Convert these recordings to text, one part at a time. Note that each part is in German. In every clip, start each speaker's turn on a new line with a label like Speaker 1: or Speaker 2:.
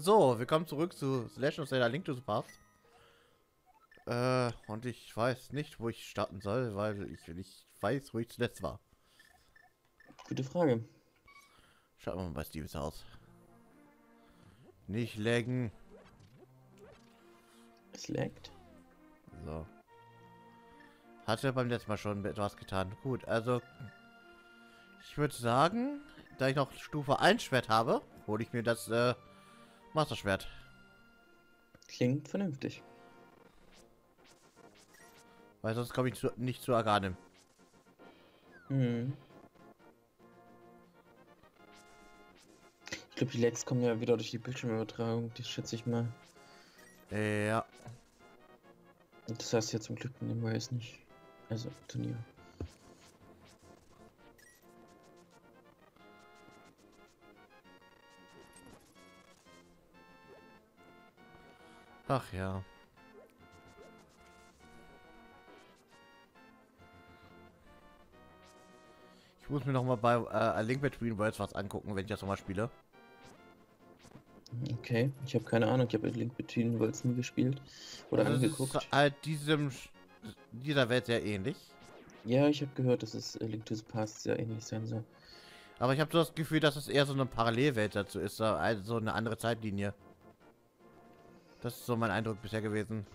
Speaker 1: So, willkommen zurück zu Slash of Zelda Link to the Past. Äh, und ich weiß nicht, wo ich starten soll, weil ich nicht weiß, wo ich zuletzt war.
Speaker 2: Gute Frage.
Speaker 1: Schauen wir mal bei Steves Haus. Nicht laggen.
Speaker 2: Es laggt.
Speaker 1: So. Hatte beim letzten Mal schon etwas getan. Gut, also ich würde sagen, da ich noch Stufe 1 Schwert habe, hole ich mir das äh, Masterschwert.
Speaker 2: Klingt vernünftig.
Speaker 1: Weil sonst komme ich zu, nicht zu Aganim.
Speaker 2: Hm. Ich glaube, die Lags kommen ja wieder durch die Bildschirmübertragung, das schätze ich mal.
Speaker 1: Ja.
Speaker 2: Das heißt ja zum Glück nehmen wir jetzt nicht. Also, Turnier.
Speaker 1: Ach ja. Ich muss mir noch mal bei äh, A Link Between Worlds was angucken, wenn ich das noch mal spiele.
Speaker 2: Okay, ich habe keine Ahnung, ich habe Link Between Worlds nie gespielt oder
Speaker 1: Also
Speaker 2: angeguckt.
Speaker 1: Ist halt diesem dieser Welt sehr ähnlich.
Speaker 2: Ja, ich habe gehört, dass es äh, Link to the Past sehr ähnlich sein soll.
Speaker 1: Aber ich habe so das Gefühl, dass es eher so eine Parallelwelt dazu ist, also so eine andere Zeitlinie. Das ist so mein Eindruck bisher gewesen.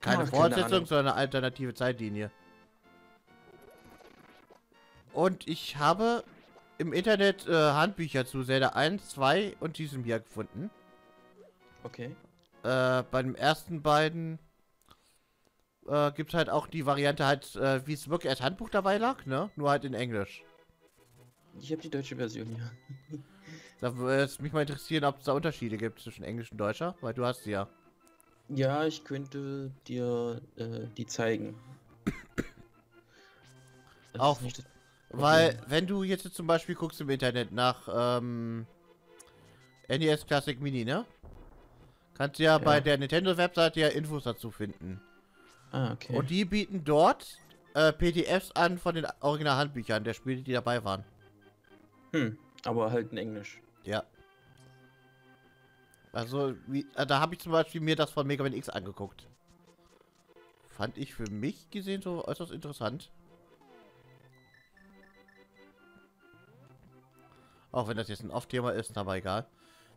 Speaker 1: Keine
Speaker 2: keine
Speaker 1: Fortsetzung, sondern eine alternative Zeitlinie. Und ich habe im Internet äh, Handbücher zu Zelda 1, 2 und diesem hier gefunden.
Speaker 2: Okay.
Speaker 1: Äh, bei den ersten beiden äh, gibt es halt auch die Variante halt, äh, wie es wirklich als Handbuch dabei lag, ne? Nur halt in Englisch.
Speaker 2: Ich habe die deutsche Version, ja.
Speaker 1: Da würde es mich mal interessieren, ob es da Unterschiede gibt zwischen Englisch und Deutscher, weil du hast sie ja.
Speaker 2: Ja, ich könnte dir äh, die zeigen. Das ist nicht
Speaker 1: Weil, wenn du jetzt zum Beispiel guckst im Internet nach ähm, NES Classic Mini, ne? Kannst du ja,
Speaker 2: Ja.
Speaker 1: bei der Nintendo-Webseite ja Infos dazu finden.
Speaker 2: Ah, okay.
Speaker 1: Und die bieten dort äh, PDFs an von den Original-Handbüchern der Spiele, die dabei waren.
Speaker 2: Hm, aber halt in Englisch.
Speaker 1: Ja. Also, wie, äh, da habe ich zum Beispiel mir das von Mega Man X angeguckt. Fand ich für mich gesehen so äußerst interessant. Auch wenn das jetzt ein Off-Thema ist, aber egal.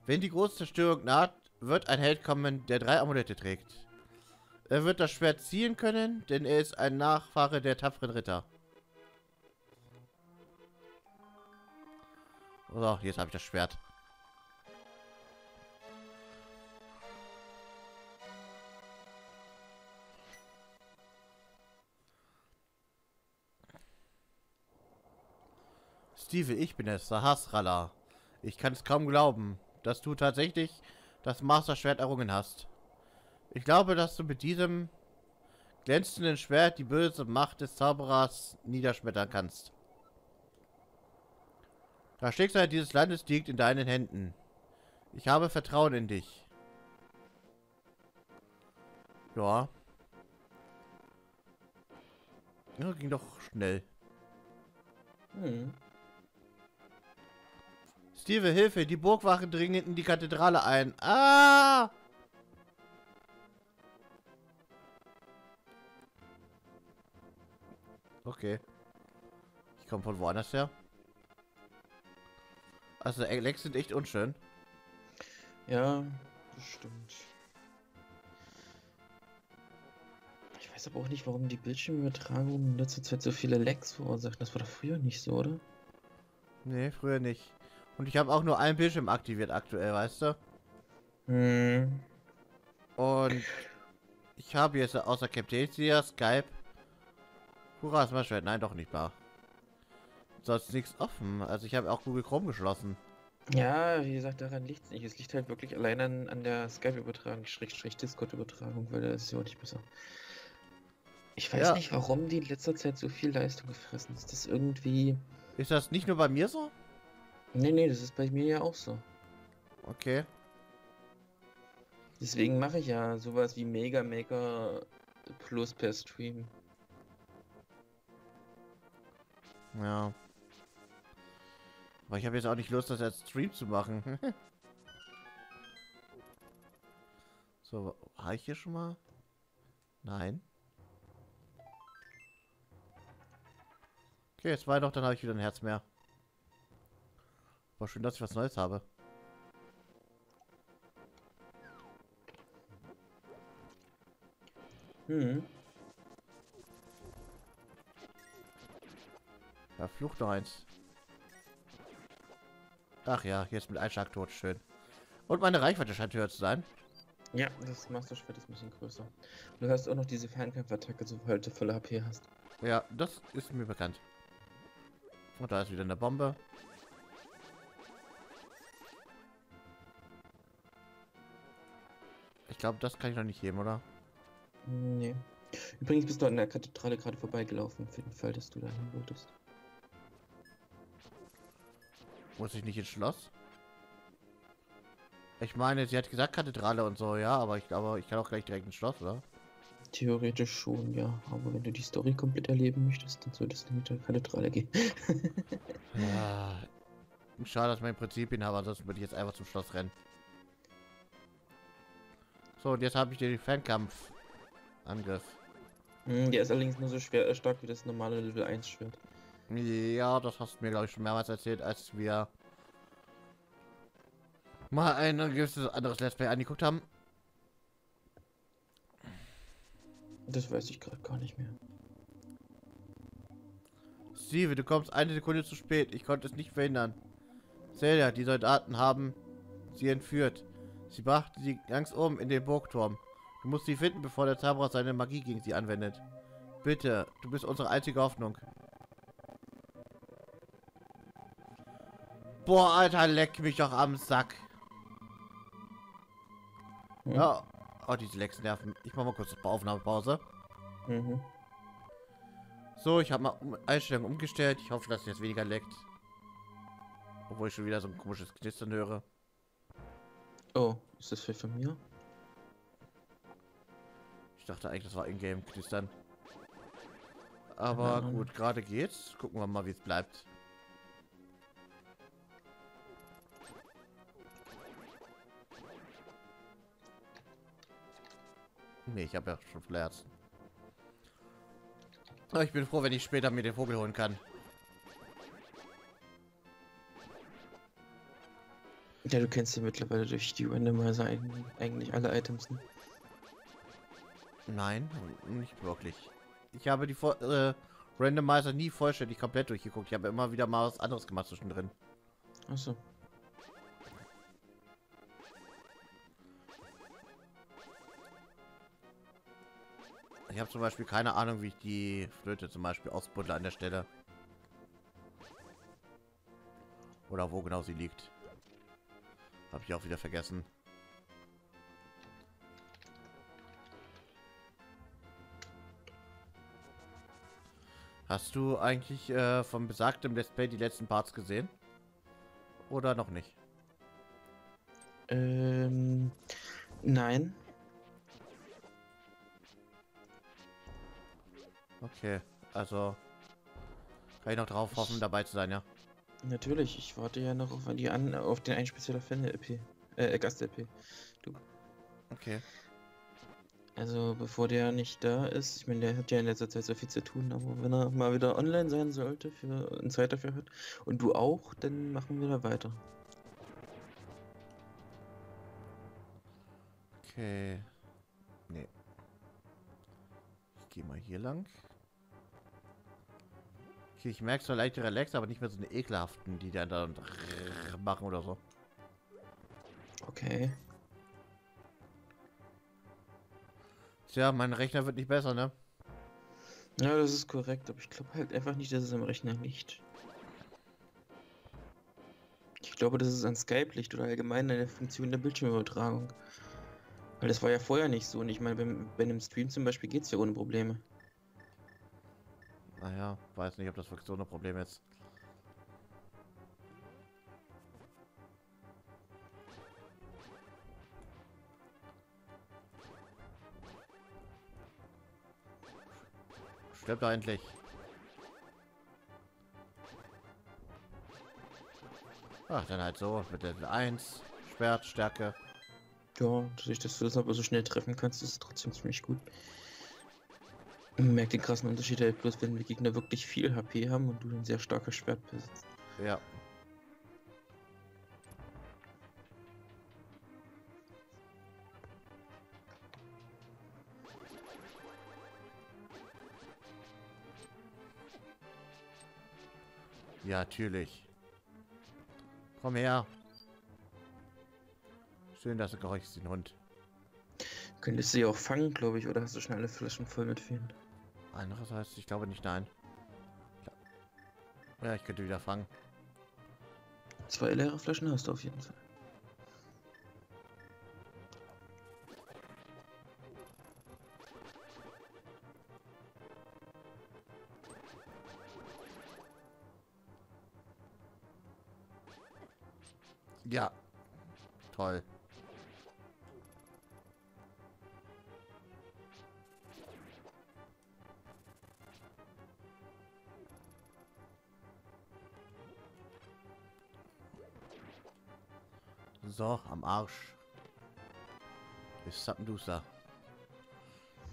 Speaker 1: Wenn die große Zerstörung naht, wird ein Held kommen, der drei Amulette trägt. Er wird das Schwert ziehen können, denn er ist ein Nachfahre der tapferen Ritter. So, jetzt habe ich das Schwert. Steve, ich bin es, Sahasrala. Ich kann es kaum glauben, dass du tatsächlich das Master-Schwert errungen hast. Ich glaube, dass du mit diesem glänzenden Schwert die böse Macht des Zauberers niederschmettern kannst. Das Schicksal dieses Landes liegt in deinen Händen. Ich habe Vertrauen in dich. Ja. Ja, ging doch schnell.
Speaker 2: Hm.
Speaker 1: Steve, Hilfe! Die Burgwachen dringen in die Kathedrale ein. Ah! Okay. Ich komme von woanders her. Also, Lecks sind echt unschön.
Speaker 2: Ja, das stimmt. Ich weiß aber auch nicht, warum die Bildschirmübertragung in letzter Zeit so viele Lags verursacht. Das war doch früher nicht so, oder?
Speaker 1: Nee, früher nicht. Und ich habe auch nur einen Bildschirm aktiviert aktuell, weißt du?
Speaker 2: Hm.
Speaker 1: Und ich habe jetzt außer Camtasia, Skype, Hurra, Smashword, nein, doch nicht wahr. Sonst nichts offen. Also ich habe auch Google Chrome geschlossen.
Speaker 2: Ja, wie gesagt, daran liegt es nicht. Es liegt halt wirklich allein an, an der Skype-Übertragung, Schrägstrich Discord-Übertragung, weil das ist ja auch nicht besser. Ich weiß
Speaker 1: Ja.
Speaker 2: nicht, warum die in letzter Zeit so viel Leistung gefressen ist. Das irgendwie.
Speaker 1: Ist das nicht nur bei mir so?
Speaker 2: Nee, nee, das ist bei mir ja auch so.
Speaker 1: Okay.
Speaker 2: Deswegen mache ich ja sowas wie Mega Maker Plus per Stream.
Speaker 1: Ja. Aber ich habe jetzt auch nicht Lust, das als Stream zu machen. So, habe ich hier schon mal? Nein. Okay, zwei noch, dann habe ich wieder ein Herz mehr. War schön, dass ich was Neues habe.
Speaker 2: Hm.
Speaker 1: Ja, Fluch noch eins. Ach ja, jetzt mit Einschlag tot, schön. Und meine Reichweite scheint höher zu sein.
Speaker 2: Ja, das Master Schwert ist ein bisschen größer. Und du hast auch noch diese Fernkampfattacke, sobald du volle HP hast.
Speaker 1: Ja, das ist mir bekannt. Und da ist wieder eine Bombe. Ich glaube, das kann ich noch nicht heben, oder?
Speaker 2: Nee. Übrigens bist du an der Kathedrale gerade vorbeigelaufen, für den Fall, dass du dahin wolltest.
Speaker 1: Muss ich nicht ins Schloss? Ich meine, sie hat gesagt Kathedrale und so, ja, aber ich glaube, ich kann auch gleich direkt ins Schloss, oder?
Speaker 2: Theoretisch schon, ja. Aber wenn du die Story komplett erleben möchtest, dann solltest du mit der Kathedrale gehen.
Speaker 1: ja. Schade, dass mein Prinzipien habe, ansonsten würde ich jetzt einfach zum Schloss rennen. So, und jetzt habe ich den Fernkampf-Angriff.
Speaker 2: Hm, der ist allerdings nur so schwer äh, stark wie das normale Level 1 Schwert.
Speaker 1: Ja, das hast du mir, glaube ich, schon mehrmals erzählt, als wir mal ein gewisses anderes Let's Play angeguckt haben.
Speaker 2: Das weiß ich gerade gar nicht mehr.
Speaker 1: Steve, du kommst eine Sekunde zu spät. Ich konnte es nicht verhindern. Celia, die Soldaten haben sie entführt. Sie brachten sie ganz oben in den Burgturm. Du musst sie finden, bevor der Zauberer seine Magie gegen sie anwendet. Bitte, du bist unsere einzige Hoffnung. Boah, Alter, leck mich doch am Sack.
Speaker 2: Hm.
Speaker 1: Ja. Oh, diese Lecks nerven. Ich mach mal kurz eine Aufnahmepause.
Speaker 2: Mhm.
Speaker 1: So, ich habe mal um Einstellungen umgestellt. Ich hoffe, dass es jetzt weniger leckt. Obwohl ich schon wieder so ein komisches Knistern höre.
Speaker 2: Oh, ist das vielleicht von mir?
Speaker 1: Ich dachte eigentlich, das war in-game knistern. Aber gut, gerade geht's. Gucken wir mal, wie es bleibt. Nee, ich habe ja schon Herzen. Aber ich bin froh, wenn ich später mir den Vogel holen kann.
Speaker 2: Ja, du kennst ja mittlerweile durch die Randomizer eigentlich, eigentlich alle Items. Ne?
Speaker 1: Nein, nicht wirklich. Ich habe die Vo- äh, Randomizer nie vollständig komplett durchgeguckt. Ich habe immer wieder mal was anderes gemacht zwischendrin.
Speaker 2: Achso.
Speaker 1: Ich habe zum Beispiel keine Ahnung, wie ich die Flöte zum Beispiel ausbuddle an der Stelle. Oder wo genau sie liegt. Habe ich auch wieder vergessen. Hast du eigentlich äh, vom besagtem Let's Play die letzten Parts gesehen? Oder noch nicht?
Speaker 2: Ähm. Nein.
Speaker 1: Okay, also kann ich noch drauf hoffen, dabei zu sein, ja.
Speaker 2: Natürlich, ich warte ja noch auf die an auf den ein spezieller Fan LP. Äh, Gast LP.
Speaker 1: Okay.
Speaker 2: Also bevor der nicht da ist, ich meine, der hat ja in letzter Zeit so viel zu tun, aber wenn er mal wieder online sein sollte, für eine Zeit dafür hat, und du auch, dann machen wir da weiter.
Speaker 1: Okay. Gehe mal hier lang. Okay, ich merke so leichte Relax, aber nicht mehr so eine ekelhaften, die dann, dann machen oder so.
Speaker 2: Okay.
Speaker 1: Tja, mein Rechner wird nicht besser, ne?
Speaker 2: Ja, das ist korrekt, aber ich glaube halt einfach nicht, dass es am Rechner liegt. Ich glaube, dass es an Skype liegt oder allgemein an der Funktion der Bildschirmübertragung. Weil das war ja vorher nicht so und ich meine, bei, bei einem Stream zum Beispiel geht es ja ohne Probleme.
Speaker 1: Naja, weiß nicht, ob das wirklich so ein Problem ist. Stirbt doch endlich. Ach, dann halt so mit Level 1, Schwertstärke.
Speaker 2: Ja, dadurch, dass du das aber so schnell treffen kannst, ist es trotzdem ziemlich gut. Man merkt den krassen Unterschied halt bloß, wenn die Gegner wirklich viel HP haben und du ein sehr starkes Schwert besitzt.
Speaker 1: Ja. Ja, natürlich. Komm her. Schön, dass du gehorchst, den Hund.
Speaker 2: Könntest du sie auch fangen, glaube ich, oder hast du schon alle Flaschen voll mit Feen?
Speaker 1: Andererseits, ich glaube nicht, nein. Ja, ich könnte wieder fangen.
Speaker 2: Zwei leere Flaschen hast du auf jeden Fall.
Speaker 1: Ja. Toll. So, am Arsch. Ist Sappenduster.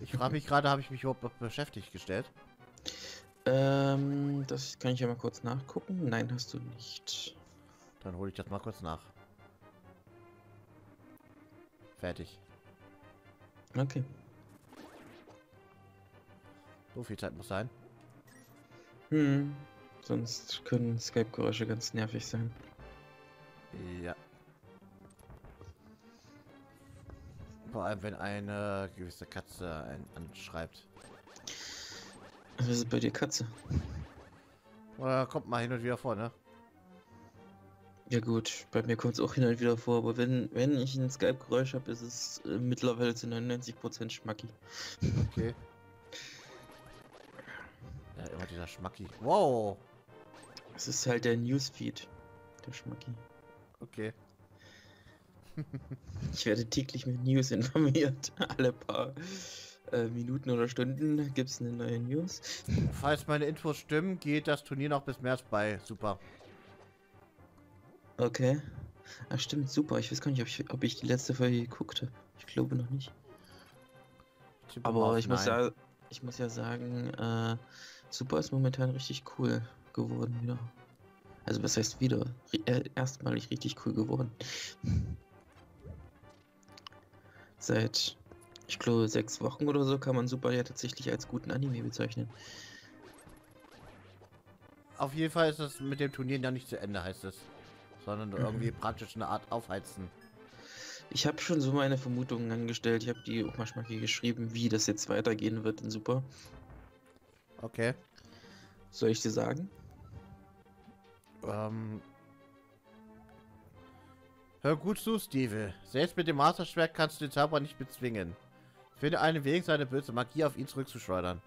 Speaker 1: Ich frage mich gerade, habe ich mich überhaupt beschäftigt gestellt?
Speaker 2: Ähm, das kann ich ja mal kurz nachgucken. Nein, hast du nicht.
Speaker 1: Dann hole ich das mal kurz nach. Fertig.
Speaker 2: Okay.
Speaker 1: So viel Zeit muss sein.
Speaker 2: Hm. Sonst können Skype-Geräusche ganz nervig sein.
Speaker 1: Ja. Vor allem, wenn eine gewisse Katze einen anschreibt.
Speaker 2: Was ist bei dir Katze?
Speaker 1: Oder kommt mal hin und wieder vor, ne?
Speaker 2: Ja gut, bei mir kommt es auch hin und wieder vor, aber wenn, wenn ich ein Skype-Geräusch habe, ist es äh, mittlerweile zu 99% Schmacki.
Speaker 1: Okay. Ja, immer dieser Schmacki. Wow.
Speaker 2: Es ist halt der Newsfeed, der Schmacki.
Speaker 1: Okay.
Speaker 2: Ich werde täglich mit News informiert. Alle paar äh, Minuten oder Stunden gibt es eine neue News.
Speaker 1: Falls meine Infos stimmen, geht das Turnier noch bis März bei. Super.
Speaker 2: Okay. Ach stimmt, super. Ich weiß gar nicht, ob ich, ob ich die letzte Folge geguckt habe. Ich glaube noch nicht.
Speaker 1: Tippe
Speaker 2: Aber ich muss, ja, ich muss ja sagen, äh, Super ist momentan richtig cool geworden wieder. Also was heißt wieder? Äh, erstmalig richtig cool geworden. Seit, ich glaube, sechs Wochen oder so kann man Super ja tatsächlich als guten Anime bezeichnen.
Speaker 1: Auf jeden Fall ist das mit dem Turnier ja nicht zu Ende, heißt es. Sondern
Speaker 2: Mhm.
Speaker 1: irgendwie praktisch eine Art Aufheizen.
Speaker 2: Ich habe schon so meine Vermutungen angestellt. Ich habe die auch mal schmackig geschrieben, wie das jetzt weitergehen wird in Super.
Speaker 1: Okay.
Speaker 2: Soll ich dir sagen?
Speaker 1: Ähm. Hör gut zu, Steve. Selbst mit dem Masterschwert kannst du den Zauberer nicht bezwingen. Finde einen Weg, seine böse Magie auf ihn zurückzuschleudern.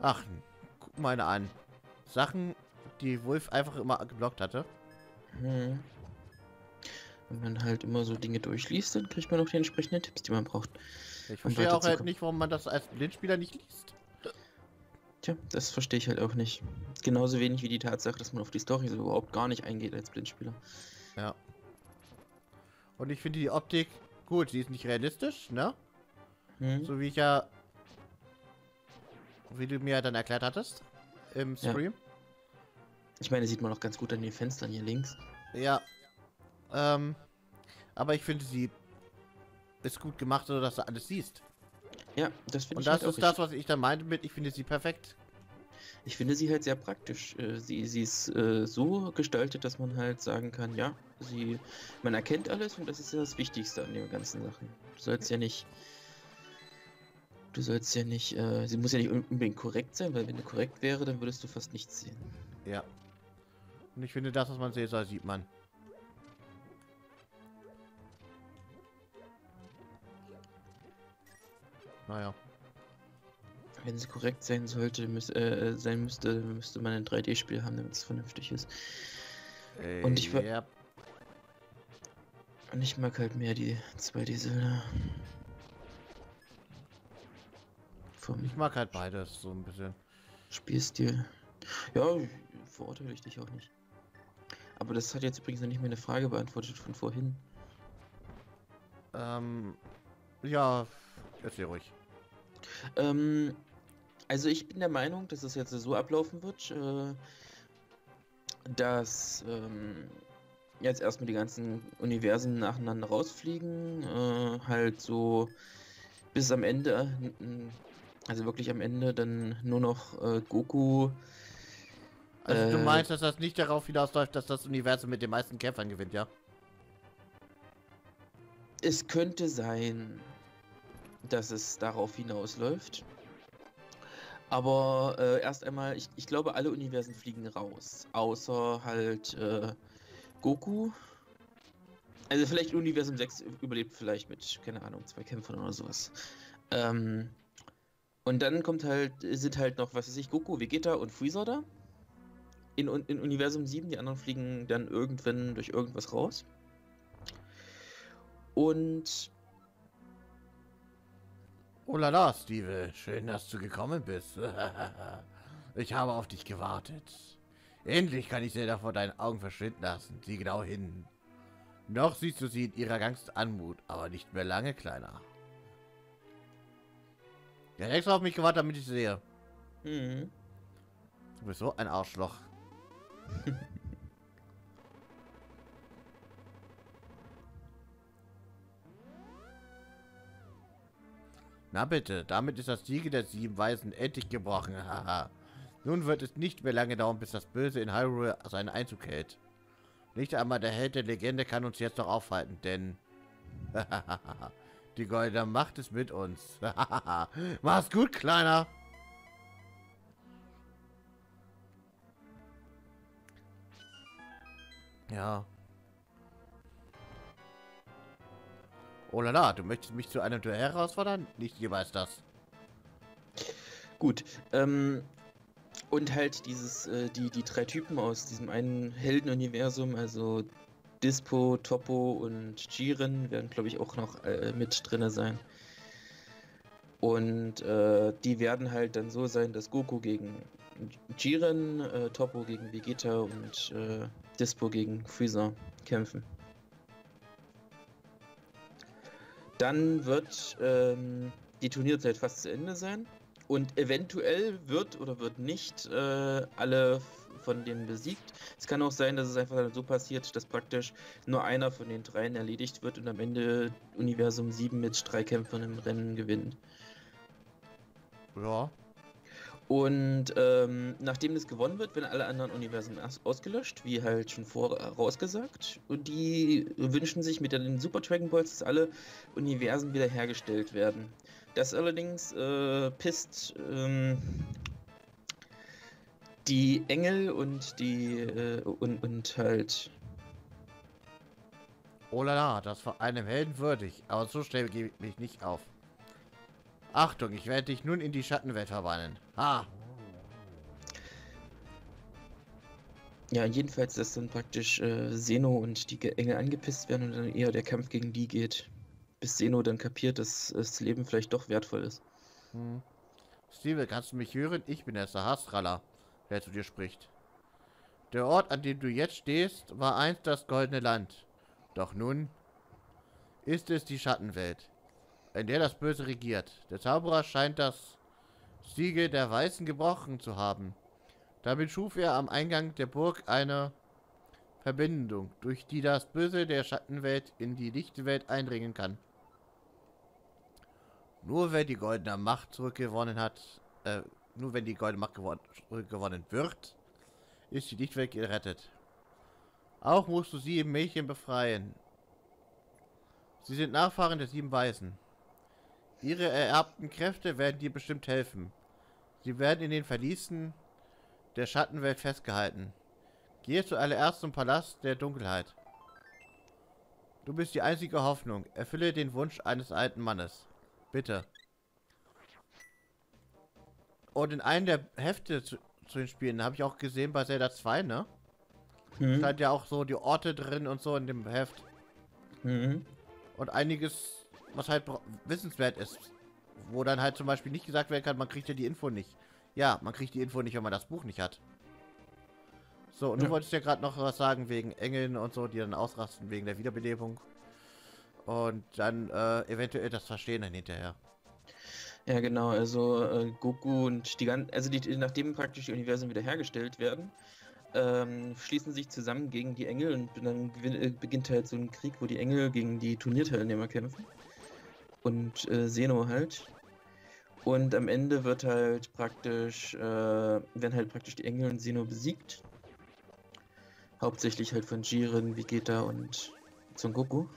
Speaker 1: Ach, guck mal eine an. Sachen, die Wolf einfach immer geblockt hatte.
Speaker 2: Hm. Wenn man halt immer so Dinge durchliest, dann kriegt man auch die entsprechenden Tipps, die man braucht.
Speaker 1: Ich verstehe auch halt nicht, warum man das als Blindspieler nicht liest.
Speaker 2: Tja, das verstehe ich halt auch nicht. Genauso wenig wie die Tatsache, dass man auf die Story so überhaupt gar nicht eingeht als Blindspieler.
Speaker 1: Ja. Und ich finde die Optik gut. Sie ist nicht realistisch, ne?
Speaker 2: Hm?
Speaker 1: So wie ich ja. Wie du mir dann erklärt hattest. Im
Speaker 2: Ja.
Speaker 1: Stream.
Speaker 2: Ich meine, sieht man auch ganz gut an den Fenstern hier links.
Speaker 1: Ja. Ähm. Aber ich finde, sie ist gut gemacht, so dass du alles siehst.
Speaker 2: Ja, das finde
Speaker 1: Und
Speaker 2: ich
Speaker 1: das
Speaker 2: halt
Speaker 1: ist das, was ich da meinte mit, ich finde sie perfekt.
Speaker 2: Ich finde sie halt sehr praktisch. Äh, Sie, sie ist äh, so gestaltet, dass man halt sagen kann, ja, sie, man erkennt alles und das ist ja das Wichtigste an den ganzen Sachen. Du sollst ja nicht, du sollst ja nicht, äh, sie muss ja nicht unbedingt korrekt sein, weil wenn sie korrekt wäre, dann würdest du fast nichts sehen.
Speaker 1: Ja. Und ich finde, das, was man sehen soll, sieht man. Naja.
Speaker 2: Wenn sie korrekt sein sollte, müß, äh, sein müsste, müsste man ein 3D-Spiel haben, damit es vernünftig ist. Und ich wa-
Speaker 1: ja,
Speaker 2: Und ich mag halt mehr die 2D-Zelda. Vom
Speaker 1: ich mag halt beides so ein bisschen.
Speaker 2: Spielstil. Ja, verurteile ich dich auch nicht. Aber das hat jetzt übrigens noch nicht meine Frage beantwortet von vorhin.
Speaker 1: Ähm, ja, erzähl ruhig.
Speaker 2: Ähm, also ich bin der Meinung, dass es jetzt so ablaufen wird, äh, dass ähm, jetzt erstmal die ganzen Universen nacheinander rausfliegen, äh, halt so bis am Ende, also wirklich am Ende dann nur noch äh, Goku.
Speaker 1: Also du
Speaker 2: äh,
Speaker 1: meinst, dass das nicht darauf hinausläuft, dass das Universum mit den meisten Kämpfern gewinnt, ja?
Speaker 2: Es könnte sein, dass es darauf hinausläuft. Aber äh, erst einmal, ich, ich glaube, alle Universen fliegen raus. Außer halt äh, Goku. Also vielleicht Universum 6 überlebt vielleicht mit, keine Ahnung, zwei Kämpfern oder sowas. Ähm, und dann kommt halt, sind halt noch, was weiß ich, Goku, Vegeta und Freezer da. In, in Universum 7, die anderen fliegen dann irgendwann durch irgendwas raus. Und
Speaker 1: Oh la la, Steve. Schön, dass du gekommen bist. ich habe auf dich gewartet. Endlich kann ich sie da vor deinen Augen verschwinden lassen. Sieh genau hin. Noch siehst du sie in ihrer ganzen Anmut, aber nicht mehr lange kleiner. Ja, extra auf mich gewartet, damit ich sie sehe.
Speaker 2: Mhm.
Speaker 1: Du bist so ein Arschloch. Na bitte, damit ist das Siege der sieben Weisen endlich gebrochen. Haha. Nun wird es nicht mehr lange dauern, bis das Böse in Hyrule seinen Einzug hält. Nicht einmal der Held der Legende kann uns jetzt noch aufhalten, denn... Die goldene Macht ist mit uns. Mach's gut, Kleiner. Ja. Oh la la, du möchtest mich zu einem Duell herausfordern? Nicht jeweils das.
Speaker 2: Gut, ähm, und halt dieses, äh, die, die drei Typen aus diesem einen Heldenuniversum, also Dispo, Topo und Jiren, werden, glaube ich, auch noch äh, mit drinne sein. Und äh, die werden halt dann so sein, dass Goku gegen Jiren, äh, Topo gegen Vegeta und äh, Dispo gegen Freezer kämpfen. Dann wird ähm, die Turnierzeit fast zu Ende sein. Und eventuell wird oder wird nicht äh, alle von denen besiegt. Es kann auch sein, dass es einfach so passiert, dass praktisch nur einer von den dreien erledigt wird und am Ende Universum 7 mit drei Kämpfern im Rennen gewinnt.
Speaker 1: Ja.
Speaker 2: Und ähm, nachdem das gewonnen wird, werden alle anderen Universen aus ausgelöscht, wie halt schon vorausgesagt. Und die wünschen sich mit den Super Dragon Balls, dass alle Universen wiederhergestellt werden. Das allerdings äh, pisst ähm, die Engel und die äh, und, und halt.
Speaker 1: Oh la la, das war einem Helden würdig, aber so schnell gebe ich mich nicht auf. Achtung, ich werde dich nun in die Schattenwelt verbannen. Ha!
Speaker 2: Ja, jedenfalls, dass dann praktisch äh, Seno und die Engel angepisst werden und dann eher der Kampf gegen die geht. Bis Seno dann kapiert, dass das Leben vielleicht doch wertvoll ist.
Speaker 1: Hm. Steve, kannst du mich hören? Ich bin der Sahasrala, wer zu dir spricht. Der Ort, an dem du jetzt stehst, war einst das Goldene Land. Doch nun ist es die Schattenwelt, in der das Böse regiert. Der Zauberer scheint das Siegel der Weißen gebrochen zu haben. Damit schuf er am Eingang der Burg eine Verbindung, durch die das Böse der Schattenwelt in die Lichtwelt eindringen kann. Nur wer die goldene Macht zurückgewonnen hat, äh, nur wenn die goldene Macht zurückgewonnen wird, ist die Lichtwelt gerettet. Auch musst du sieben Mädchen befreien. Sie sind Nachfahren der sieben Weisen. Ihre ererbten Kräfte werden dir bestimmt helfen. Sie werden in den Verließen der Schattenwelt festgehalten. Gehe zuallererst zum Palast der Dunkelheit. Du bist die einzige Hoffnung. Erfülle den Wunsch eines alten Mannes. Bitte. Und in einem der Hefte zu, zu den Spielen habe ich auch gesehen bei Zelda 2, ne?
Speaker 2: Mhm.
Speaker 1: Da hat ja auch so die Orte drin und so in dem Heft.
Speaker 2: Mhm.
Speaker 1: Und einiges, was halt wissenswert ist. Wo dann halt zum Beispiel nicht gesagt werden kann, man kriegt ja die Info nicht. Ja, man kriegt die Info nicht, wenn man das Buch nicht hat. So, und
Speaker 2: Ja.
Speaker 1: du wolltest ja gerade noch was sagen wegen Engeln und so, die dann ausrasten wegen der Wiederbelebung. Und dann äh, eventuell das Verstehen dann hinterher.
Speaker 2: Ja, genau, also äh, Goku und die ganzen, also die, nachdem praktisch die Universen wiederhergestellt werden, ähm, schließen sich zusammen gegen die Engel und dann äh, beginnt halt so ein Krieg, wo die Engel gegen die Turnierteilnehmer kämpfen. Und äh, Zeno halt. Und am Ende wird halt praktisch, äh, werden halt praktisch die Engel und Zeno besiegt. Hauptsächlich halt von Jiren, Vegeta und Son Goku.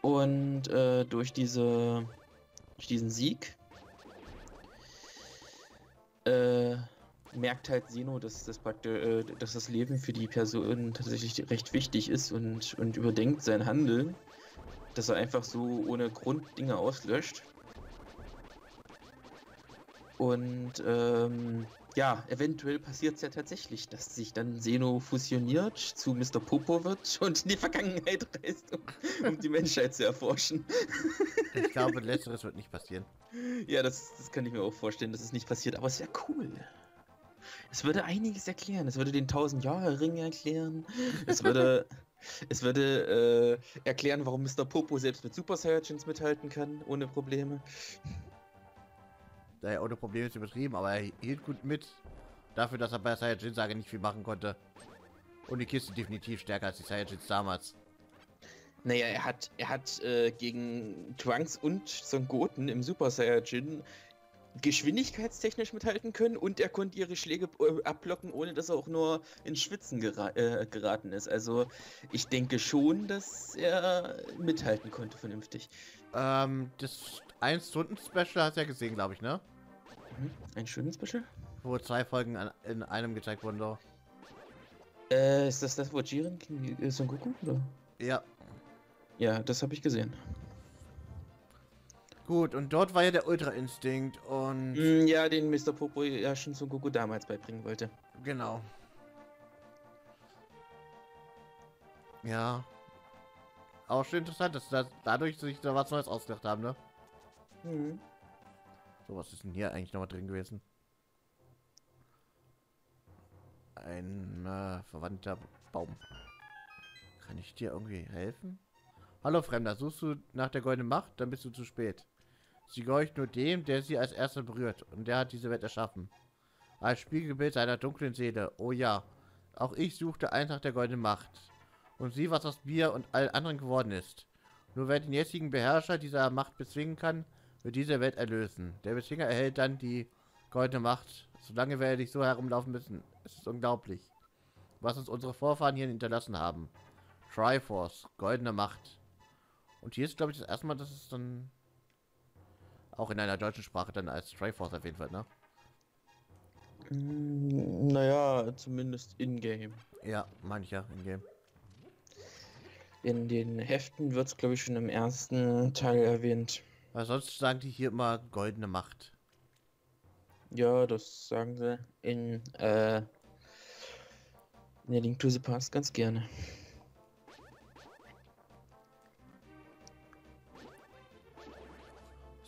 Speaker 2: Und äh, durch diese durch diesen Sieg äh, merkt halt Sino, dass das praktisch, äh, dass das Leben für die Person tatsächlich recht wichtig ist und, und überdenkt sein Handeln, dass er einfach so ohne Grund Dinge auslöscht. Und ähm, ja, eventuell passiert es ja tatsächlich, dass sich dann Seno fusioniert, zu Mr. Popo wird und in die Vergangenheit reist, um, um die Menschheit zu erforschen.
Speaker 1: Ich glaube, letzteres wird nicht passieren.
Speaker 2: Ja, das, das kann ich mir auch vorstellen, dass es nicht passiert, aber es wäre cool. Es würde einiges erklären. Es würde den 1000 Jahre Ring erklären. Es würde, es würde äh, erklären, warum Mr. Popo selbst mit Super Saiyajins mithalten kann, ohne Probleme.
Speaker 1: Daher ohne Probleme ist übertrieben, aber er hielt gut mit. Dafür, dass er bei Saiyajin Sage nicht viel machen konnte. Und die Kiste definitiv stärker als die Saiyajins damals.
Speaker 2: Naja, er hat, er hat äh, gegen Trunks und Son Goten im Super Saiyajin geschwindigkeitstechnisch mithalten können und er konnte ihre Schläge äh, abblocken, ohne dass er auch nur ins Schwitzen gera äh, geraten ist. Also ich denke schon, dass er mithalten konnte vernünftig.
Speaker 1: Ähm, das 1-Stunden-Special hast du ja gesehen, glaube ich, ne?
Speaker 2: Mhm. Ein schönes Special?
Speaker 1: Wo zwei Folgen an, in einem gezeigt wurden, doch.
Speaker 2: Äh, ist das das, wo Jiren gegen äh, Son Goku? Oder?
Speaker 1: Ja.
Speaker 2: Ja, das habe ich gesehen.
Speaker 1: Gut, und dort war ja der Ultra-Instinkt und...
Speaker 2: Mm, ja, den Mr. Popo ja schon Son Goku damals beibringen wollte.
Speaker 1: Genau. Ja. Auch schon interessant, dass da dadurch sich da was Neues ausgedacht haben, ne?
Speaker 2: Mhm.
Speaker 1: So, was ist denn hier eigentlich nochmal drin gewesen? Ein äh, verwandter Baum. Kann ich dir irgendwie helfen? Hallo Fremder, suchst du nach der goldenen Macht? Dann bist du zu spät. Sie gehorcht nur dem, der sie als erster berührt. Und der hat diese Welt erschaffen. Als Spiegelbild seiner dunklen Seele. Oh ja. Auch ich suchte eins nach der goldenen Macht. Und sieh, was aus mir und allen anderen geworden ist. Nur wer den jetzigen Beherrscher dieser Macht bezwingen kann, wird diese Welt erlösen. Der Bezwinger erhält dann die goldene Macht. Solange werde ich so herumlaufen müssen. Es ist unglaublich. Was uns unsere Vorfahren hier hinterlassen haben. Triforce, goldene Macht. Und hier ist, glaube ich, das erste Mal, dass es dann auch in einer deutschen Sprache dann als Triforce erwähnt wird, ne?
Speaker 2: Mm, naja, zumindest in-game.
Speaker 1: Ja, ich ja, in Game.
Speaker 2: In den Heften wird es, glaube ich, schon im ersten Teil erwähnt.
Speaker 1: Weil sonst sagen die hier immer goldene Macht.
Speaker 2: Ja, das sagen sie in, äh, in der Link to the Past ganz gerne.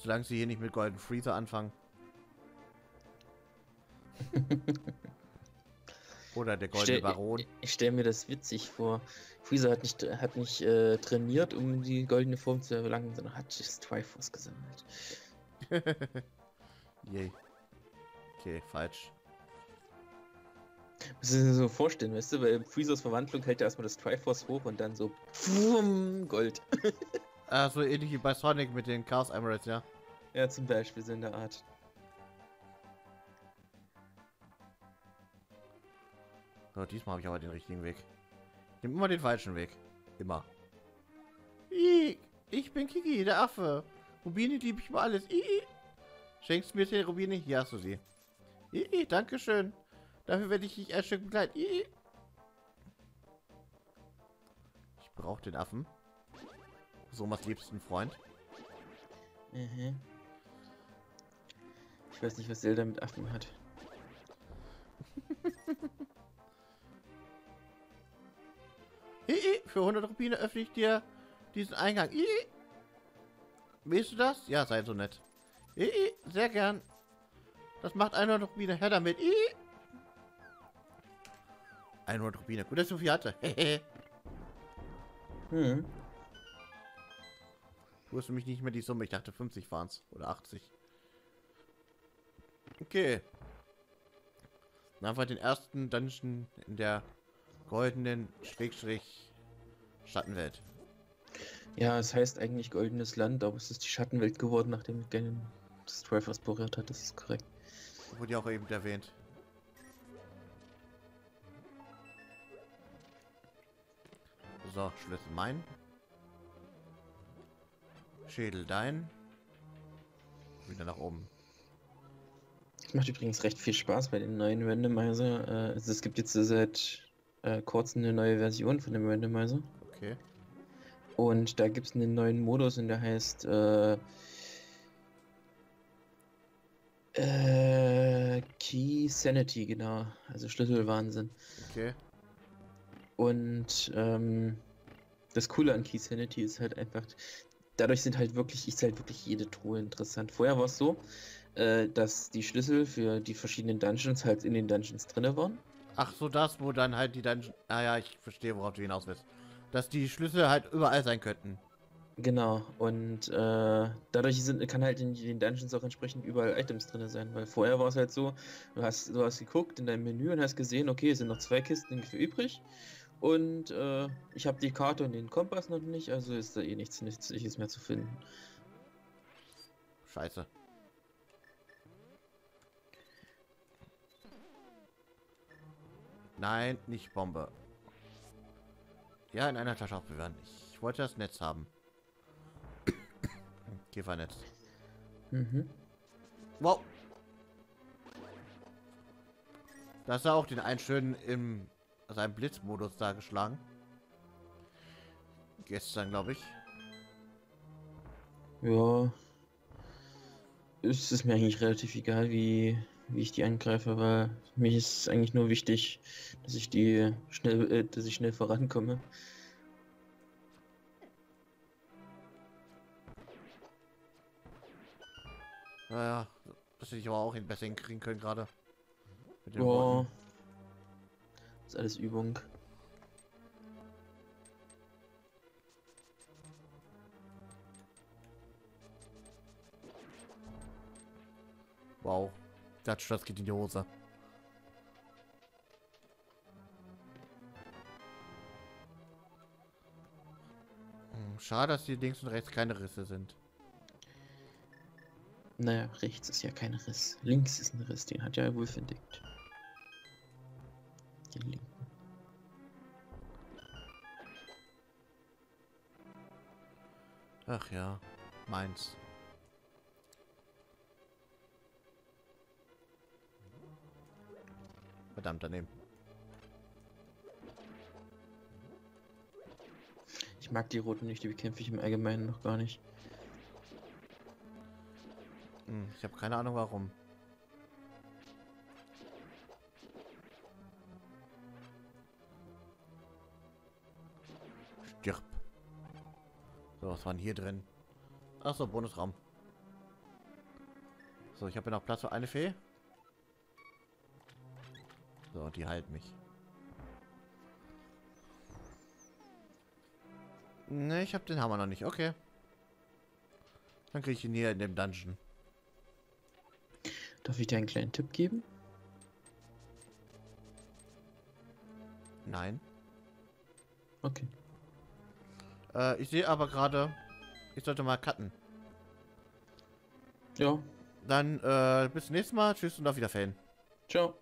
Speaker 1: Solange sie hier nicht mit Golden Freezer anfangen. Oder der goldene
Speaker 2: Stell-
Speaker 1: Baron.
Speaker 2: Ich, ich stelle mir das witzig vor. Freezer hat nicht, hat nicht äh, trainiert, um die goldene Form zu erlangen, sondern hat das Triforce gesammelt.
Speaker 1: Yay. Okay, falsch.
Speaker 2: Muss ich mir so vorstellen, weißt du, weil Freezers Verwandlung hält er erstmal das Triforce hoch und dann so pfumm, Gold.
Speaker 1: Ah, so ähnlich wie bei Sonic mit den Chaos Emeralds, ja.
Speaker 2: Ja, zum Beispiel so in der Art.
Speaker 1: So, diesmal habe ich aber den richtigen Weg. Ich nehme immer den falschen Weg. Immer. Ich bin Kiki, der Affe. Rubine liebe ich über alles. Ih. Schenkst du mir die Rubine? Hier hast du sie. Ih, danke schön. Dafür werde ich dich ein Stück begleiten. Ich brauche den Affen. Somas liebsten Freund.
Speaker 2: Mhm. Ich weiß nicht, was Zelda mit Affen hat.
Speaker 1: Für 100 Rubine öffne ich dir diesen Eingang. Willst du das? Ja, sei so nett. Sehr gern. Das macht 100 Rubine. Her damit. Ih. 100 Rubine. Gut, dass du viel hatte.
Speaker 2: Hm.
Speaker 1: Du hast nämlich nicht mehr die Summe. Ich dachte 50 waren es. Oder 80. Okay. Dann haben wir den ersten Dungeon in der goldenen Schrägstrich Schattenwelt.
Speaker 2: Ja, es heißt eigentlich goldenes Land, aber es ist die Schattenwelt geworden, nachdem Ganon das Triforce berührt hat. Das ist korrekt.
Speaker 1: Wurde ja auch eben erwähnt. So, Schlüssel mein. Schädel dein. Wieder nach oben.
Speaker 2: Macht übrigens recht viel Spaß bei den neuen Randomizer. Äh, also es gibt jetzt seit äh, kurzem eine neue Version von dem Randomizer.
Speaker 1: Okay.
Speaker 2: Und da gibt es einen neuen Modus und der heißt äh, äh, Key Sanity, genau. Also Schlüsselwahnsinn.
Speaker 1: Okay.
Speaker 2: Und ähm, das Coole an Key Sanity ist halt einfach, dadurch sind halt wirklich, ist halt wirklich jede Truhe interessant. Vorher war es so, äh, dass die Schlüssel für die verschiedenen Dungeons halt in den Dungeons drinne waren.
Speaker 1: Ach so, das, wo dann halt die Dungeon... Ah ja, ich verstehe, worauf du hinaus willst. Dass die Schlüssel halt überall sein könnten.
Speaker 2: Genau, und äh, dadurch sind, kann halt in den Dungeons auch entsprechend überall Items drin sein, weil vorher war es halt so, du hast, du hast geguckt in deinem Menü und hast gesehen, okay, es sind noch zwei Kisten übrig und äh, ich habe die Karte und den Kompass noch nicht, also ist da eh nichts Nützliches mehr zu finden.
Speaker 1: Scheiße. Nein, nicht Bombe. Ja, in einer Tasche aufbewahren. Ich wollte das Netz haben. Käfernetz.
Speaker 2: Mhm.
Speaker 1: Wow. Da ist er auch den einen schönen im seinem Blitzmodus da geschlagen. Gestern, glaube ich.
Speaker 2: Ja. Es ist mir eigentlich relativ egal, wie, wie ich die angreife, weil mir ist eigentlich nur wichtig, dass ich die schnell, äh, dass ich schnell vorankomme.
Speaker 1: Naja, das hätte ich aber auch besser hinkriegen können gerade.
Speaker 2: Ja.
Speaker 1: Worten.
Speaker 2: Ist alles Übung.
Speaker 1: Wow. Das, das geht in die Hose. Hm, Schade, dass die links und rechts keine Risse sind.
Speaker 2: Naja, rechts ist ja kein Riss. Links ist ein Riss, den hat ja Wolf entdeckt. Den linken.
Speaker 1: Ach ja, meins. Verdammt daneben.
Speaker 2: Ich mag die roten nicht, die bekämpfe ich im Allgemeinen noch gar nicht.
Speaker 1: Hm, ich habe keine Ahnung warum. Stirb. So, was war denn hier drin? Ach so, Bonusraum. So, ich habe ja noch Platz für eine Fee. So, die heilt mich. Ne, ich habe den Hammer noch nicht. Okay. Dann kriege ich ihn hier in dem Dungeon.
Speaker 2: Darf ich dir einen kleinen Tipp geben?
Speaker 1: Nein.
Speaker 2: Okay.
Speaker 1: Äh, ich sehe aber gerade, ich sollte mal cutten.
Speaker 2: Ja,
Speaker 1: Dann äh, bis zum nächsten Mal. Tschüss und auf Wiedersehen.
Speaker 2: ciao.